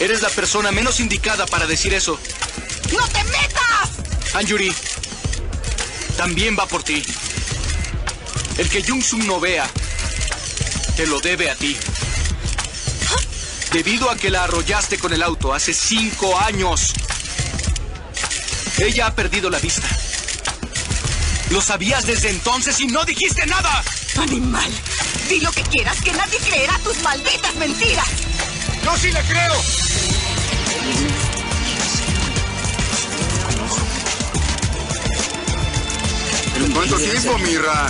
Eres la persona menos indicada para decir eso. ¡No te metas! Anjuri, también va por ti. El que Jung Sung no vea, te lo debe a ti. Debido a que la arrollaste con el auto hace cinco años. Ella ha perdido la vista. Lo sabías desde entonces y no dijiste nada. Animal, di lo que quieras, que nadie creerá tus malditas mentiras. Yo sí le creo. ¿En cuánto tiempo, Mirra?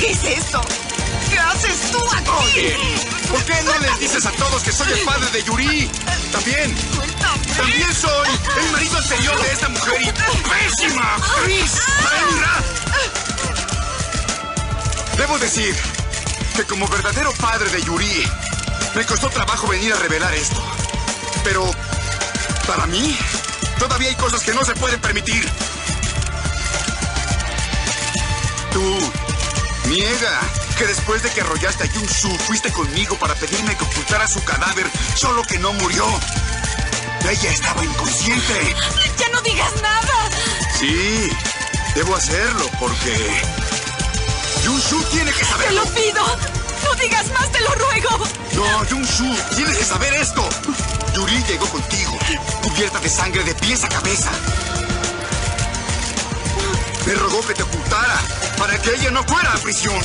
¿Qué es esto? ¿Qué haces tú aquí? Oye, ¿por qué no les dices a todos que soy el padre de Yuri? También. También soy el marido anterior de esta mujer y pésima actriz. Debo decir que como verdadero padre de Yuri, me costó trabajo venir a revelar esto. Pero, para mí, todavía hay cosas que no se pueden permitir. Tú, niega que después de que arrollaste a Jung Soo, fuiste conmigo para pedirme que ocultara su cadáver, solo que no murió. Ella estaba inconsciente. Ya no digas nada. Sí, debo hacerlo porque... Jung Soo tiene que Te saberlo. lo pido. Digas más, te lo ruego. No, Jung Soo, tienes que saber esto. Yuri llegó contigo, cubierta de sangre de pies a cabeza. Me rogó que te ocultara para que ella no fuera a prisión.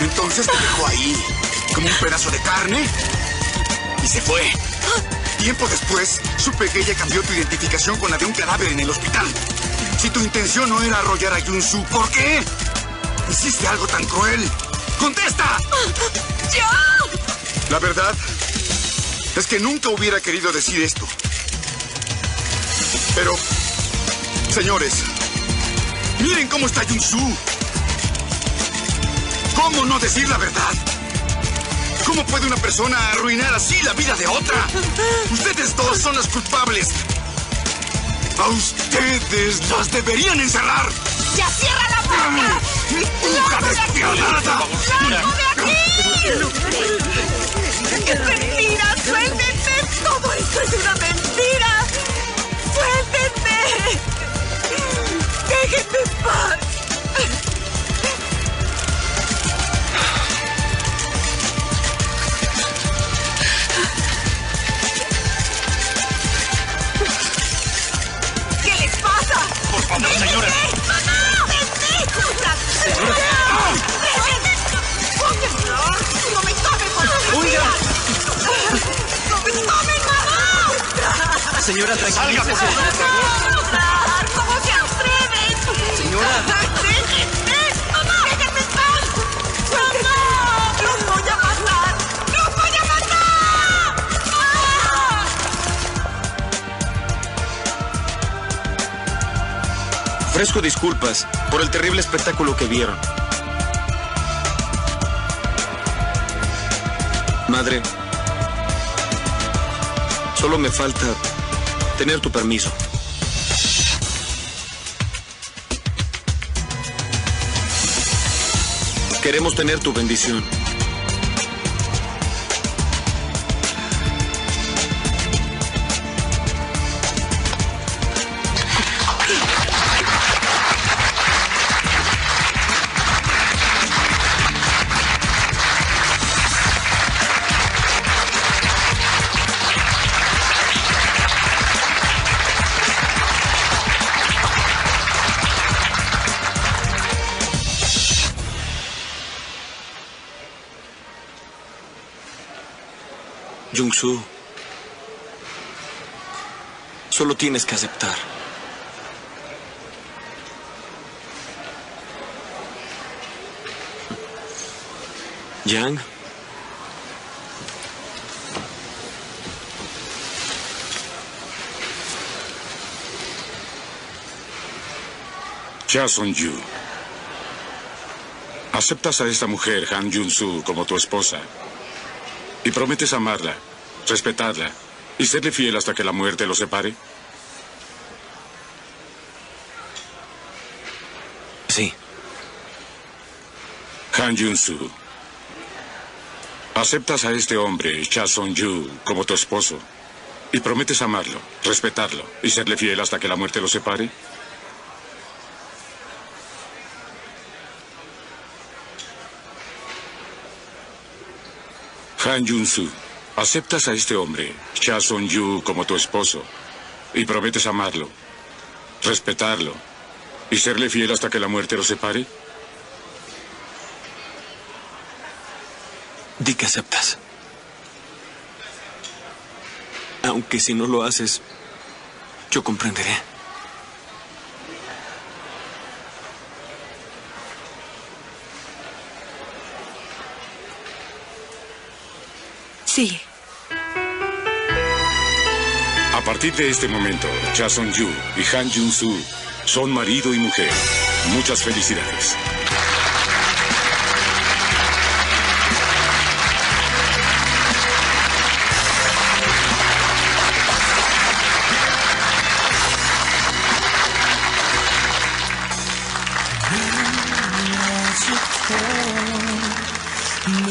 Entonces te dejó ahí, como un pedazo de carne, y se fue. Tiempo después, supe que ella cambió tu identificación con la de un cadáver en el hospital. Si tu intención no era arrollar a Junsu, ¿por qué? Hiciste algo tan cruel. ¡Contesta! ¡Ya! La verdad es que nunca hubiera querido decir esto. Pero, señores, miren cómo está Junsu. ¿Cómo no decir la verdad? ¿Cómo puede una persona arruinar así la vida de otra? Ustedes dos son las culpables. A ustedes las deberían encerrar. ¡Ya cierra la boca! ¡Largo de aquí! ¡Es mentira! ¡Suéltenme! ¡Todo esto es una mentira! ¡Suéltenme! ¡Déjenme en paz! ¿Qué les pasa? Por favor, Señora, tranquilícese. ¡Mamá! ¿Cómo se atreven? Señora. ¡Déjenme! ¡Mamá! ¡Déjenme en paz! ¡Mamá! ¡Los voy a matar! ¡Los voy a matar! ¡Ah! Ofrezco disculpas por el terrible espectáculo que vieron. Madre, solo me falta tener tu permiso. Queremos tener tu bendición. Jungsu, solo tienes que aceptar. Yang, Cha Son-yu. Aceptas a esta mujer, Han Jun-soo, como tu esposa. Y prometes amarla, respetarla y serle fiel hasta que la muerte los separe. sí, Han Jun-soo. aceptas a este hombre, Cha Song-yu, como tu esposo y prometes amarlo, respetarlo y serle fiel hasta que la muerte los separe? Han Jun-soo, aceptas a este hombre, Cha Song-yu, como tu esposo y prometes amarlo, respetarlo y serle fiel hasta que la muerte los separe? Di que aceptas. Aunque si no lo haces, yo comprenderé. Sí. A partir de este momento, Cha Song-yu y Han Jun-soo son marido y mujer. Muchas felicidades.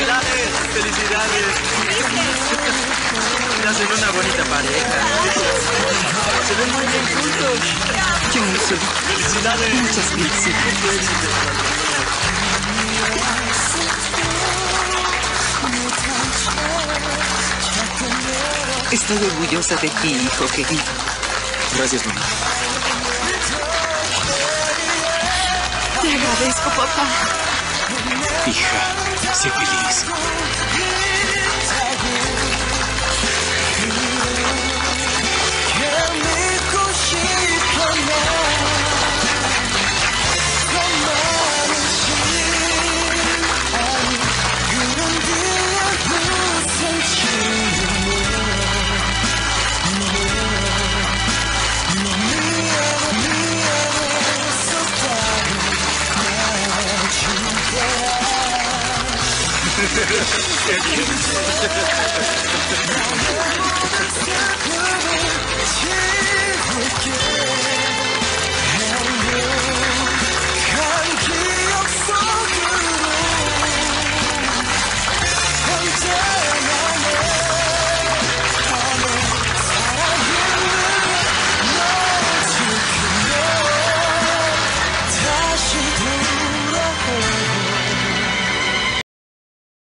¡Felicidades! ¡Felicidades! Ya son una bonita pareja. Se ven muy bien juntos. ¡Felicidades! Muchas Estoy orgullosa de ti, hijo querido. Gracias, mamá. Te agradezco, papá. Hija, ser feliz. Champions.